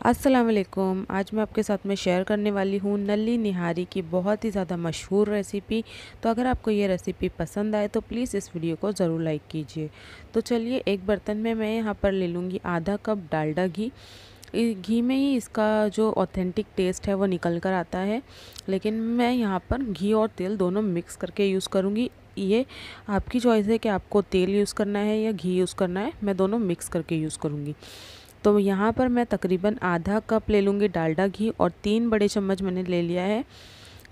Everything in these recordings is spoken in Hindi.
वालेकुम आज मैं आपके साथ में शेयर करने वाली हूँ नली निहारी की बहुत ही ज़्यादा मशहूर रेसिपी तो अगर आपको ये रेसिपी पसंद आए तो प्लीज़ इस वीडियो को ज़रूर लाइक कीजिए। तो चलिए, एक बर्तन में मैं यहाँ पर ले लूँगी आधा कप डालडा घी। घी में ही इसका जो ऑथेंटिक टेस्ट है, वो निकल कर आता है। लेकिन मैं यहाँ पर घी और तेल दोनों मिक्स करके यूज़ करूँगी। ये आपकी चॉइस है कि आपको तेल यूज़ करना है या घी यूज़ करना है। मैं दोनों मिक्स करके यूज़ करूँगी। तो यहाँ पर मैं तकरीबन आधा कप ले लूँगी डालडा घी और तीन बड़े चम्मच मैंने ले लिया है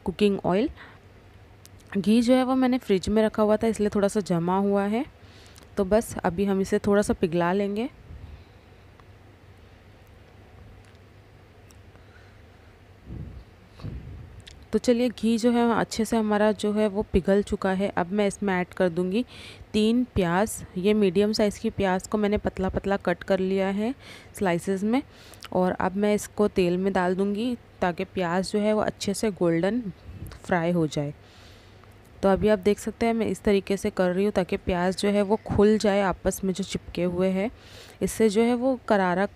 कुकिंग ऑयल। घी जो है वो मैंने फ्रिज में रखा हुआ था, इसलिए थोड़ा सा जमा हुआ है। तो बस अभी हम इसे थोड़ा सा पिघला लेंगे। तो चलिए, घी जो है, अच्छे से हमारा जो है, वो पिघल चुका है। अब मैं इसमें ऐड कर दूँगी तीन प्याज। ये मीडियम साइज़ की प्याज को मैंने पतला पतला कट कर लिया है स्लाइसेस में और अब मैं इसको तेल में डाल दूँगी ताकि प्याज जो है, वो अच्छे से गोल्डन फ्राई हो जाए। तो अभी आप देख सकते हैं, मैं इस तरीके से कर रही हूँ ताकि प्याज जो है, वो खुल जाए, आपस में जो चिपके हुए हैं। इससे जो है, वो करारा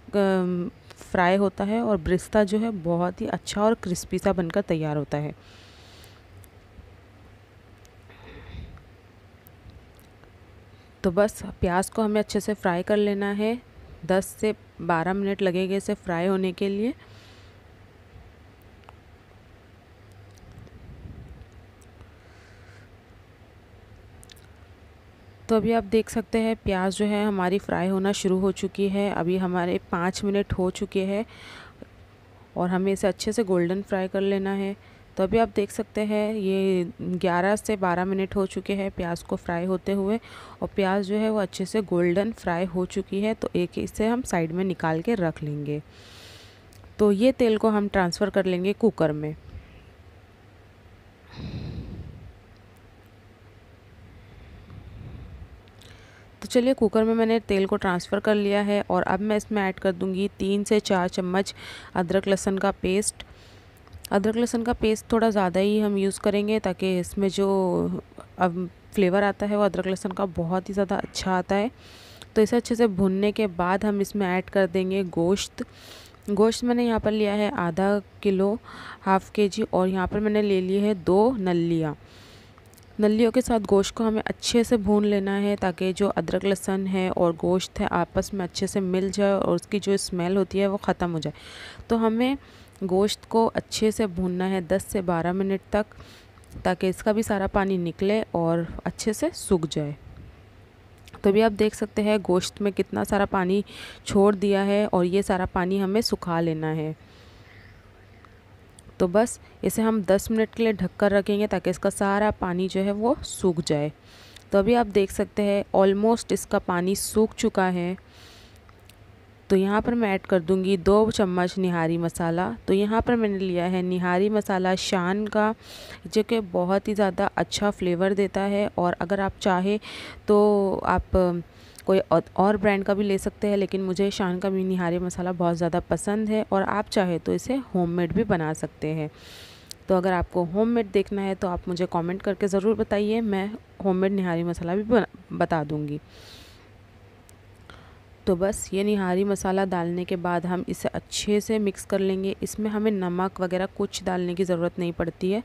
फ्राई होता है और ब्रिस्ता जो है बहुत ही अच्छा और क्रिस्पी सा बनकर तैयार होता है। तो बस प्याज को हमें अच्छे से फ्राई कर लेना है। 10 से 12 मिनट लगेंगे इसे फ्राई होने के लिए। तो अभी आप देख सकते हैं, प्याज जो है हमारी फ्राई होना शुरू हो चुकी है। अभी हमारे पाँच मिनट हो चुके हैं और हमें इसे अच्छे से गोल्डन फ्राई कर लेना है। तो अभी आप देख सकते हैं, ये 11 से 12 मिनट हो चुके हैं प्याज को फ्राई होते हुए और प्याज जो है वो अच्छे से गोल्डन फ्राई हो चुकी है तो एक इसे हम साइड में निकाल के रख लेंगे। तो ये तेल को हम ट्रांसफ़र कर लेंगे कुकर में। चलिए कुकर में मैंने तेल को ट्रांसफ़र कर लिया है और अब मैं इसमें ऐड कर दूँगी तीन से चार चम्मच अदरक लहसुन का पेस्ट अदरक लहसुन का पेस्ट थोड़ा ज़्यादा ही हम यूज़ करेंगे ताकि इसमें जो अब फ्लेवर आता है वो अदरक लहसुन का बहुत ही ज़्यादा अच्छा आता है। तो इसे अच्छे से भुनने के बाद हम इसमें ऐड कर देंगे गोश्त। गोश्त मैंने यहाँ पर लिया है आधा किलो हाफ़ के जी और यहाँ पर मैंने ले लिए है दो नलियाँ नलियों के साथ गोश्त को हमें अच्छे से भून लेना है ताकि जो अदरक लहसन है और गोश्त है आपस में अच्छे से मिल जाए और उसकी जो स्मेल होती है वो ख़त्म हो जाए। तो हमें गोश्त को अच्छे से भूनना है 10 से 12 मिनट तक ताकि इसका भी सारा पानी निकले और अच्छे से सूख जाए। तो भी आप देख सकते हैं गोश्त में कितना सारा पानी छोड़ दिया है और ये सारा पानी हमें सुखा लेना है। तो बस इसे हम 10 मिनट के लिए ढक कर रखेंगे ताकि इसका सारा पानी जो है वो सूख जाए। तो अभी आप देख सकते हैं ऑलमोस्ट इसका पानी सूख चुका है। तो यहाँ पर मैं ऐड कर दूँगी दो चम्मच निहारी मसाला। तो यहाँ पर मैंने लिया है निहारी मसाला शान का, जो कि बहुत ही ज़्यादा अच्छा फ्लेवर देता है। और अगर आप चाहे तो आप कोई और ब्रांड का भी ले सकते हैं, लेकिन मुझे शान का भी निहारी मसाला बहुत ज़्यादा पसंद है और आप चाहे तो इसे होममेड भी बना सकते हैं। तो अगर आपको होममेड देखना है तो आप मुझे कमेंट करके ज़रूर बताइए, मैं होममेड निहारी मसाला भी बता दूँगी। तो बस, ये निहारी मसाला डालने के बाद हम इसे अच्छे से मिक्स कर लेंगे। इसमें हमें नमक वगैरह कुछ डालने की ज़रूरत नहीं पड़ती है।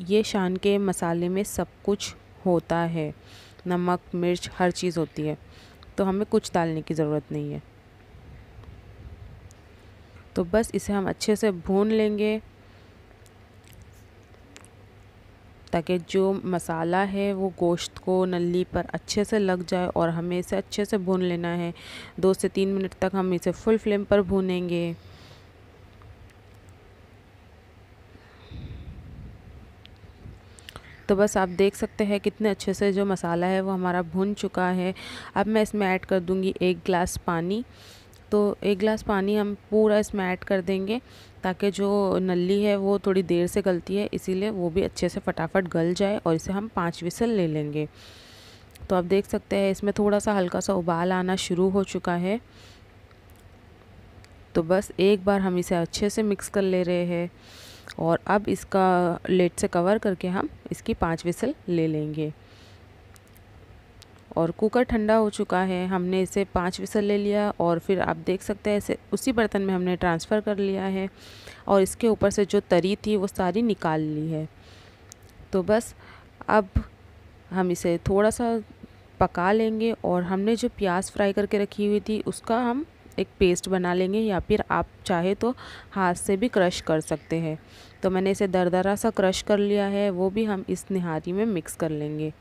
ये शान के मसाले में सब कुछ होता है। नमक, मिर्च, हर चीज़ होती है। तो हमें कुछ डालने की ज़रूरत नहीं है। तो बस इसे हम अच्छे से भून लेंगे ताकि जो मसाला है वो गोश्त को नली पर अच्छे से लग जाए और हमें इसे अच्छे से भून लेना है। दो से तीन मिनट तक हम इसे फुल फ्लेम पर भूनेंगे। तो बस आप देख सकते हैं कितने अच्छे से जो मसाला है वो हमारा भुन चुका है। अब मैं इसमें ऐड कर दूँगी एक गिलास पानी। तो एक गिलास पानी हम पूरा इसमें ऐड कर देंगे ताकि जो नली है वो थोड़ी देर से गलती है, इसीलिए वो भी अच्छे से फटाफट गल जाए और इसे हम पाँच विसल ले लेंगे। तो आप देख सकते हैं इसमें थोड़ा सा हल्का सा उबाल आना शुरू हो चुका है। तो बस एक बार हम इसे अच्छे से मिक्स कर ले रहे हैं। और अब इसका लेट से कवर करके हम इसकी पाँच विसल ले लेंगे। और कुकर ठंडा हो चुका है, हमने इसे पाँच विसल ले लिया और फिर आप देख सकते हैं, इसे उसी बर्तन में हमने ट्रांसफ़र कर लिया है और इसके ऊपर से जो तरी थी वो सारी निकाल ली है। तो बस अब हम इसे थोड़ा सा पका लेंगे और हमने जो प्याज फ्राई करके रखी हुई थी उसका हम एक पेस्ट बना लेंगे या फिर आप चाहे तो हाथ से भी क्रश कर सकते हैं। तो मैंने इसे दरदरा सा क्रश कर लिया है, वो भी हम इस निहारी में मिक्स कर लेंगे।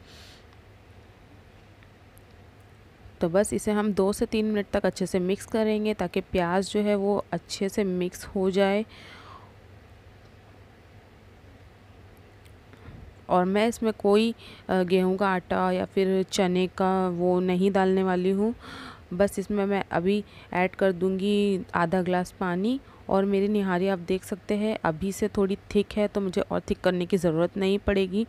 तो बस इसे हम दो से तीन मिनट तक अच्छे से मिक्स करेंगे ताकि प्याज जो है वो अच्छे से मिक्स हो जाए। और मैं इसमें कोई गेहूँ का आटा या फिर चने का वो नहीं डालने वाली हूँ। बस इसमें मैं अभी ऐड कर दूँगी आधा ग्लास पानी और मेरी निहारी आप देख सकते हैं, अभी से थोड़ी थिक है तो मुझे और थिक करने की ज़रूरत नहीं पड़ेगी।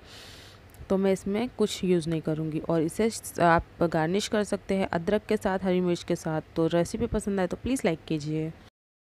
तो मैं इसमें कुछ यूज़ नहीं करूँगी और इसे आप गार्निश कर सकते हैं अदरक के साथ, हरी मिर्च के साथ। तो रेसिपी पसंद आए तो प्लीज़ लाइक कीजिए।